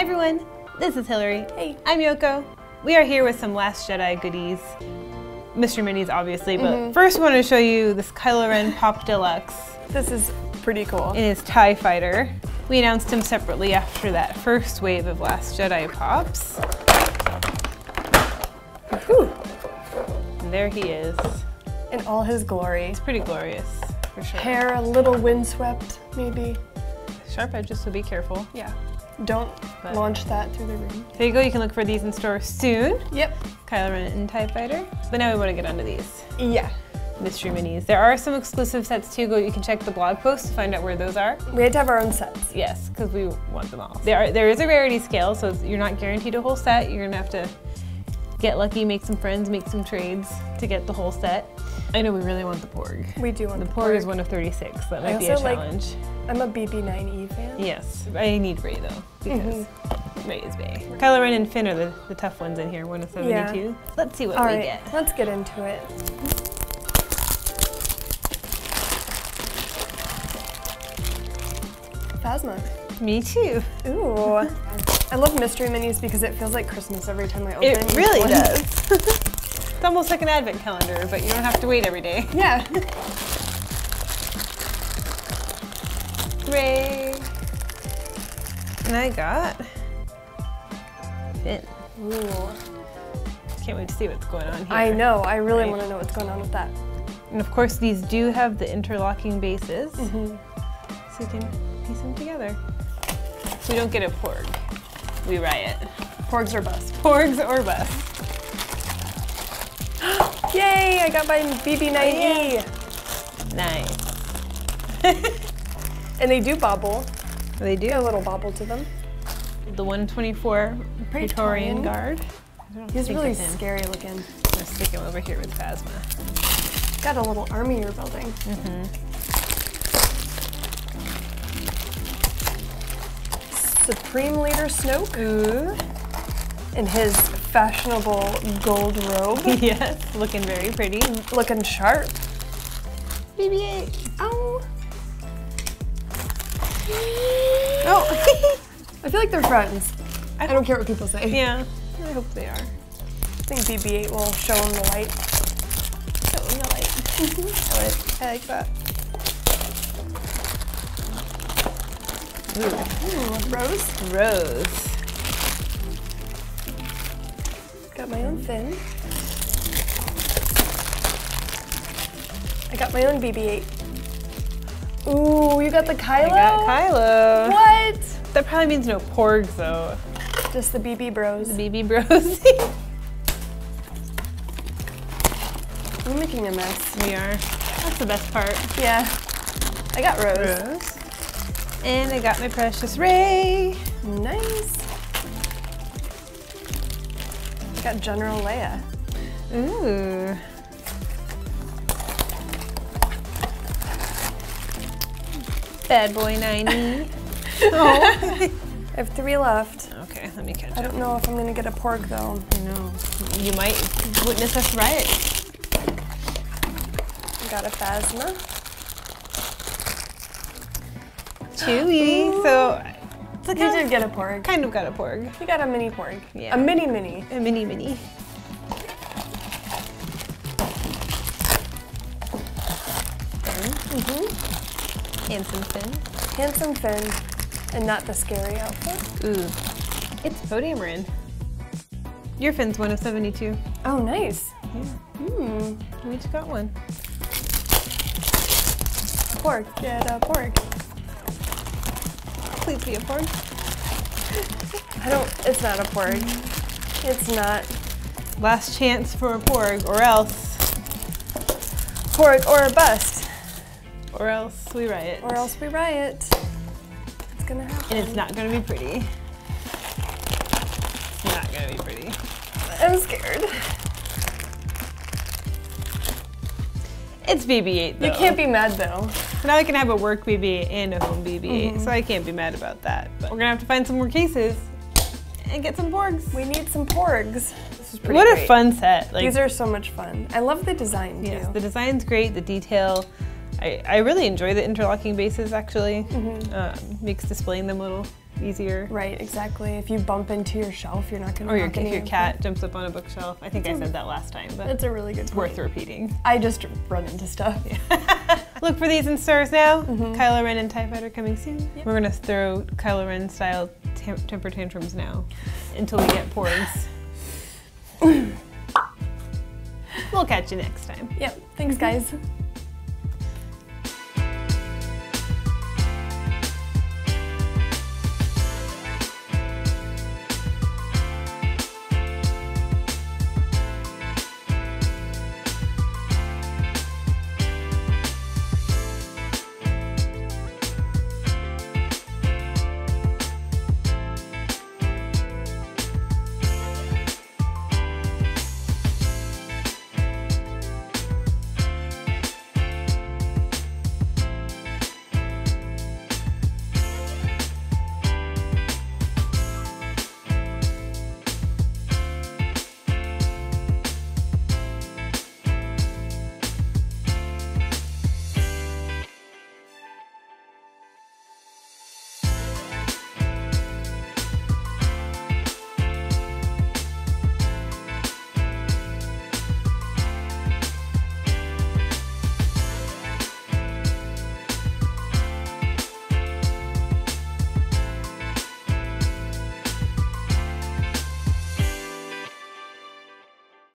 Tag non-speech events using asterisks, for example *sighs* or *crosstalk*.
Hi everyone, this is Hilary. Hey. I'm Yoko. We are here with some Last Jedi goodies. Mystery Minis, obviously, but Mm-hmm. first we want to show you this Kylo Ren Pop Deluxe This is pretty cool. It is TIE Fighter. We announced him separately after that first wave of Last Jedi pops. Whew. And there he is. In all his glory. It's pretty glorious, for sure. Hair a little windswept, maybe. Sharp edges, so be careful. Yeah. Don't But- launch that through the room. There you go, you can look for these in store soon. Yep. Kylo Ren and TIE Fighter. But now we want to get onto these. Yeah. Mystery Minis. There are some exclusive sets too. Go, you can check the blog post to find out where those are. We had to have our own sets. Yes, because we want them all. There, are, there is a rarity scale, so you're not guaranteed a whole set. You're gonna have to get lucky, make some friends, make some trades to get the whole set. I know we really want the Porg. We do want The the Porg is one of 36. That might be a also like- challenge. I'm a BB9E fan. Yes, I need Rey though because Mm-hmm. Rey is Bay. Kylo Ren and Finn are the, the tough ones in here. One of 72. Let's see what All we right, get. let's get into it. Phasma. Me too. Ooh. *laughs* I love mystery minis because it feels like Christmas every time I open It really one. *laughs* does. it's almost like an advent calendar, but you don't have to wait every day. Yeah. *laughs* Rey. And I got Finn. Ooh. Can't wait to see what's going on here. I know. I really Right. want to know what's going on with that. And of course, these do have the interlocking bases, Mm-hmm. so you can piece them together. So we don't get a porg. We riot. Porgs or bust. Porgs or bust. *gasps* Yay! I got my BB9E. Nice. *laughs* And they do bobble. They do. Got a little bobble to them. The 124 Praetorian Praetorian. Guard. He's really scary looking. I'm gonna stick him over here with Phasma. Got a little army you're building. Mm-hmm. Supreme Leader Snoke Ooh. in his fashionable gold robe, *laughs* yes, looking very pretty. looking sharp. BB-8. Ow! *gasps* Oh. *laughs* I feel like they're friends. I don't care what people say. yeah, I hope they are. I think BB-8 will show him the light. Show them the light. *laughs* I like that. Ooh, Rose. Rose. Got my own Finn. I got my own BB-8. Ooh, you got the Kylo? I got Kylo. What? That probably means no porgs though. Just the BB bros. The BB bros. *laughs* I'm making a mess. we are. That's the best part. Yeah. I got Rose. Rose. And I got my precious Rey. Nice. I got General Leia. Ooh. Bad boy 90. *laughs* oh. I have three left. okay, let me catch I up. don't know if I'm gonna get a porg though. I know. You might witness a riot. I got a Phasma. Chewie. So it's like You did get a porg. kind of got a porg. You got a mini porg. Yeah. A mini mini. A mini mini. Mm-hmm. Handsome Finn. Handsome Finn. And not the scary outfit. Ooh. It's Podium Your Finn's one of 72. Oh, nice. Yeah. Hmm. We just got one. Porg. Get a porg. Please be a porg. I don't, it's not a porg. It's not. Last chance for a porg, or else, Porg or a bust. or else we riot. Or else we riot. It's gonna happen. And it's not gonna be pretty. It's not gonna be pretty. I'm scared. It's BB-8 though. You can't be mad though. Now I can have a work BB-8 and a home BB-8, so I can't be mad about that. But we're gonna have to find some more cases and get some porgs. We need some porgs. This is pretty What great. a fun set! Like These are so much fun. I love the design too. yes, the design's great. The detail. I, I really enjoy the interlocking bases actually. Mm-hmm. Um, makes displaying them a little easier. Right, exactly. If you bump into your shelf, you're not gonna. Or your, if your cat jumps up on a bookshelf. I think I That's a- said that last time, but That's a really good it's point. worth repeating. I just run into stuff. *laughs* Look for these in stores now. Mhm. Kylo Ren and TIE Fighter coming soon. Yep. We're gonna throw Kylo Ren style tem- temper tantrums now until we get porgs. *sighs* we'll catch you next time. Yep. Thanks, guys.